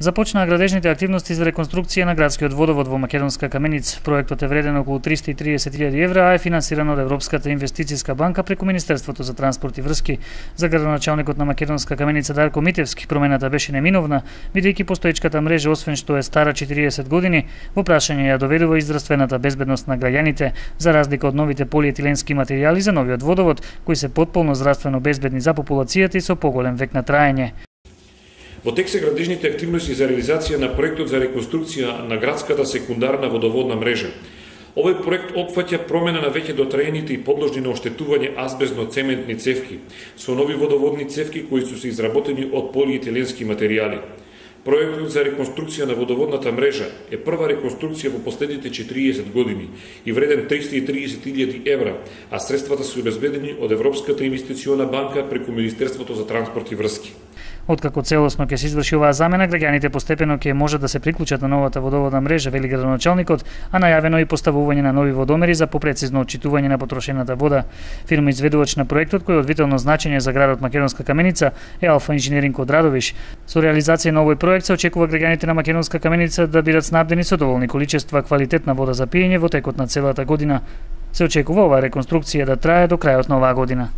Започнаа градежните активности за реконструкција на градскиот водовод во Македонска Каменица. Проектот е вреден околу 330.000 евра, а е финансиран од Европската инвестицијска банка преку Министерството за транспорт и врски. За градоначалникот на Македонска Каменица Дарко Митевски промената беше неминовна, бидејќи постоечката мрежа освен што е стара 40 години, во прашање ја доведува и здравствената безбедност на граѓаните, за разлика од новите полиетиленски материјали за новиот водовод, кои се потполно здравствено безбедни за популацијата и со поголем век на траење. Во тек се градежните активности за реализација на проектот за реконструкција на градската секундарна водоводна мрежа. Овој проект опфаќа промена на веќе дотраените и подложни на оштетување азбезно-цементни цевки, со нови водоводни цевки кои су се изработени од полиетиленски материјали. Проектот за реконструкција на водоводната мрежа е прва реконструкција во последните 40 години и вреден 330.000 евра, а средствата се обезбедени од Европската инвестициона банка преку Министерството за транспорт и врски. Откако целосно ќе се изврши оваа замена, граѓаните постепено ќе може да се приклучат на новата водоводна мрежа, вели градоначалникот, а најавено и поставување на нови водомери за попрецизно отчитување на потрошената вода. Фирма изведувач на проектот, кој е од витално значење за градот Македонска Каменица, е Алфа Инженеринг од Радовиш. Со реализација на овој проект се очекува граѓаните на Македонска Каменица да бидат снабдени со доволни количества квалитетна вода за пиење во текот на целата година. Се очекува оваа реконструкција да трае до крајот на оваа година.